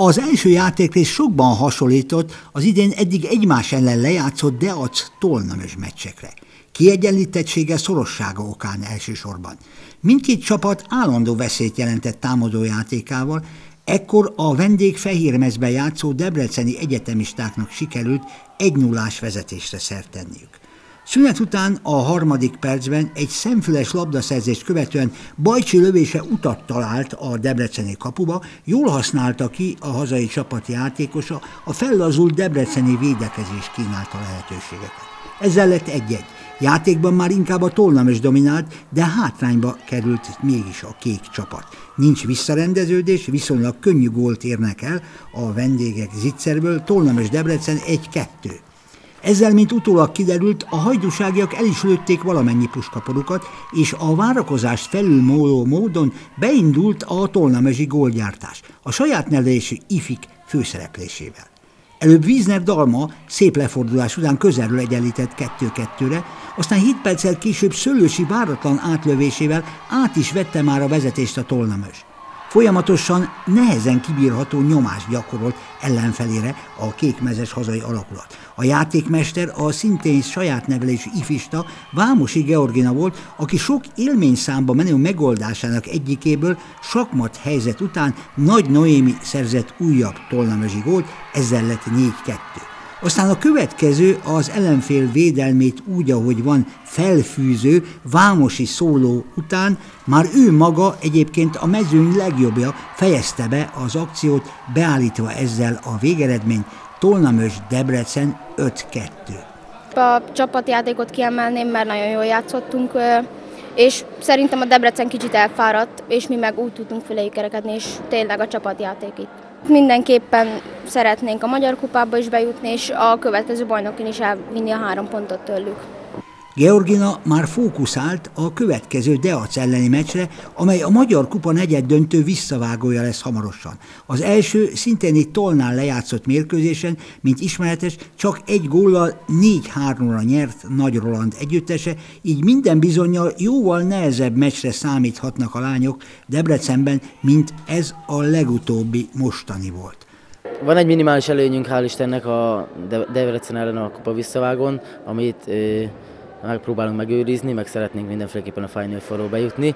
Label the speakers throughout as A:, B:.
A: Az első játékrész sokban hasonlított az idén eddig egymás ellen lejátszott Deac tolnamös meccsekre. Kiegyenlítettsége szorossága okán elsősorban. Mindkét csapat állandó veszélyt jelentett támadójátékával, ekkor a vendég fehérmezben játszó debreceni egyetemistáknak sikerült egy nullás vezetésre szert tenniük. Szünet után a harmadik percben egy szemfüles labdaszerzést követően Bajcsi lövése utat talált a debreceni kapuba, jól használta ki a hazai csapat játékosa, a fellazult debreceni védekezés kínálta lehetőségeket. Ezzel lett egy-egy. Játékban már inkább a tolnames dominált, de hátrányba került mégis a kék csapat. Nincs visszarendeződés, viszonylag könnyű gólt érnek el a vendégek zicserből, tolnames Debrecen 1-2. Ezzel, mint utólag kiderült, a hajdúságiak el is lőtték valamennyi puskaporukat, és a várakozást felülmóló módon beindult a tolnamezsi gólgyártás, a saját nevelésű ifik főszereplésével. Előbb Vízner Dalma szép lefordulás után közelről egyenlített 2-2-re, aztán 7 perccel később Szőlősi váratlan átlövésével át is vette már a vezetést a tolnamös. Folyamatosan nehezen kibírható nyomást gyakorolt ellenfelére a kékmezes hazai alakulat. A játékmester a szintén saját nevelésű ifista Vámosi Georgina volt, aki sok élményszámba menő megoldásának egyikéből sakmat helyzet után Nagy Noémi szerzett újabb tolnamezsi gólt, ezzel lett 4-2. Aztán a következő az ellenfél védelmét úgy, ahogy van, felfűző, vámosi szóló után már ő maga egyébként a mezőny legjobbja fejezte be az akciót, beállítva ezzel a végeredmény Tolnamös Debrecen 5-2.
B: A csapatjátékot kiemelném, mert nagyon jól játszottunk, és szerintem a Debrecen kicsit elfáradt, és mi meg úgy tudtunk füléjük kerekedni, és tényleg a csapatjáték itt. Mindenképpen szeretnénk a Magyar Kupába is bejutni, és a következő bajnokin is elvinni a három pontot tőlük.
A: Georgina már fókuszált a következő Deac elleni meccsre, amely a Magyar Kupa negyed döntő visszavágója lesz hamarosan. Az első szintén itt Tolnál lejátszott mérkőzésen, mint ismeretes, csak egy góllal 4-3-ra nyert Nagy Roland együttese, így minden bizonyal jóval nehezebb meccsre számíthatnak a lányok Debrecenben, mint ez a legutóbbi mostani volt.
C: Van egy minimális előnyünk, hál' Istennek a Debrecen ellen a kupa visszavágon, amit megpróbálunk megőrizni, meg szeretnénk mindenféleképpen a Final four bejutni,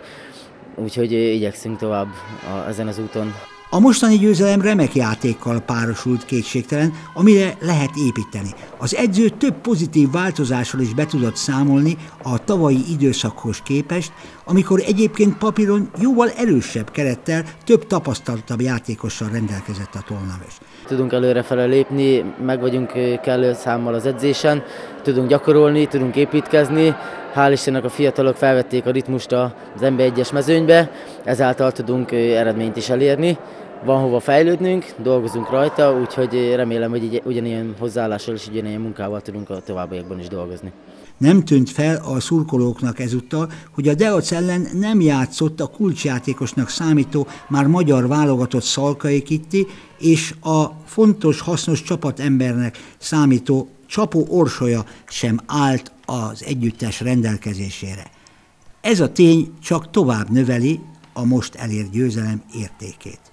C: úgyhogy igyekszünk tovább a, ezen az úton.
A: A mostani győzelem remek játékkal párosult kétségtelen, amire lehet építeni. Az edző több pozitív változással is be tudott számolni a tavalyi időszakhoz képest, amikor egyébként papíron jóval erősebb kerettel, több tapasztaltabb játékossal rendelkezett a tolnaves.
C: Tudunk előrefele lépni, meg vagyunk kellő számmal az edzésen, tudunk gyakorolni, tudunk építkezni, hál' Istennek a fiatalok felvették a ritmust az NB1-es mezőnybe, ezáltal tudunk eredményt is elérni van hova fejlődnünk, dolgozunk rajta, úgyhogy remélem, hogy így, ugyanilyen hozzáállással és ugyanilyen munkával tudunk a továbbiakban is dolgozni.
A: Nem tűnt fel a szurkolóknak ezúttal, hogy a Deac ellen nem játszott a kulcsjátékosnak számító, már magyar válogatott Szalkai Kitti, és a fontos, hasznos csapatembernek számító Csapó Orsolya sem állt az együttes rendelkezésére. Ez a tény csak tovább növeli a most elért győzelem értékét.